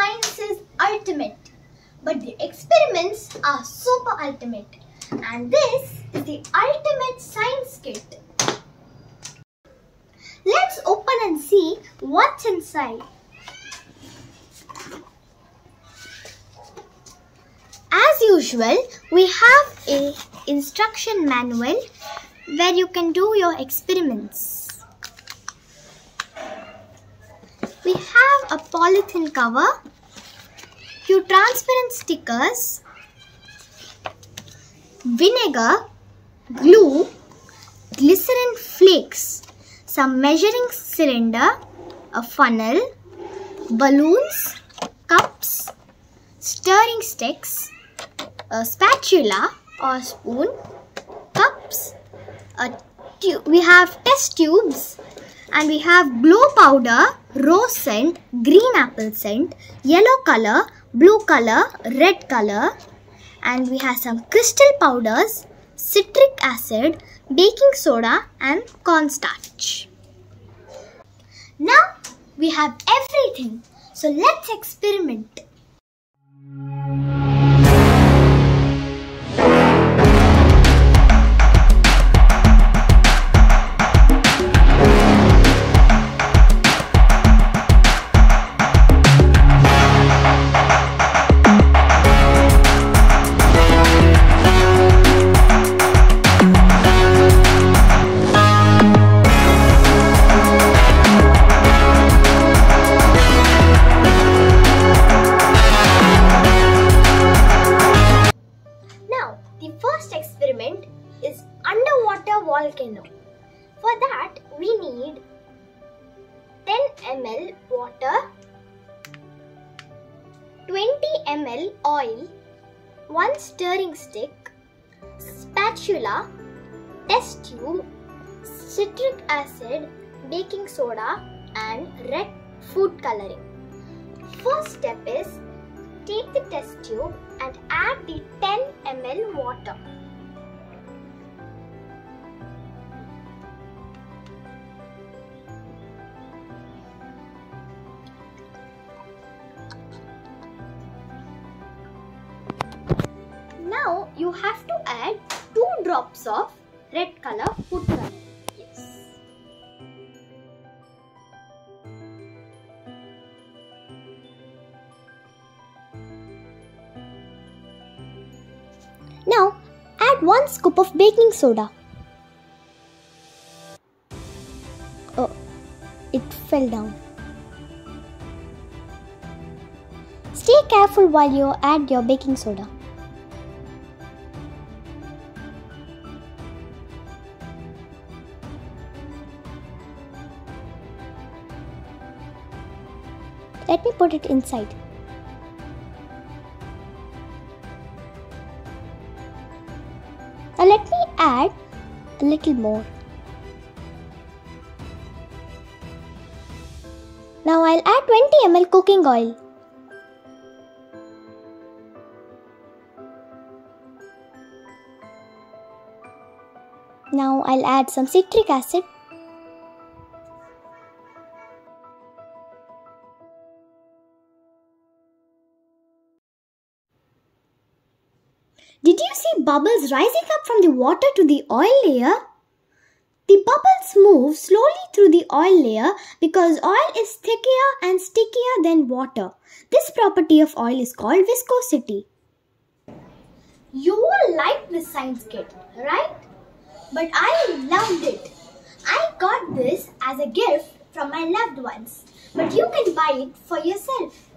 science is ultimate, but the experiments are super ultimate. And this is the ultimate science kit. Let's open and see what's inside. As usual, we have a instruction manual where you can do your experiments. We have a polythene cover, few transparent stickers, vinegar, glue, glycerin flakes, some measuring cylinder, a funnel, balloons, cups, stirring sticks, a spatula or spoon, cups, a. We have test tubes and we have glow powder, rose scent, green apple scent, yellow color, blue color, red color and we have some crystal powders, citric acid, baking soda and cornstarch. Now we have everything. So let's experiment. First experiment is underwater volcano. For that, we need 10 ml water, 20 ml oil, 1 stirring stick, spatula, test tube, citric acid, baking soda, and red food coloring. First step is take the test tube and add the 10 ml water. Now you have to add 2 drops of red color food color. Now add 1 scoop of baking soda. Oh, it fell down. Stay careful while you add your baking soda. Let me put it inside. Now let me add a little more. Now I'll add 20 ml cooking oil. Now I'll add some citric acid. Did you see bubbles rising up from the water to the oil layer? The bubbles move slowly through the oil layer because oil is thicker and stickier than water. This property of oil is called viscosity. You will like this science kit, right? But I loved it. I got this as a gift from my loved ones. But you can buy it for yourself.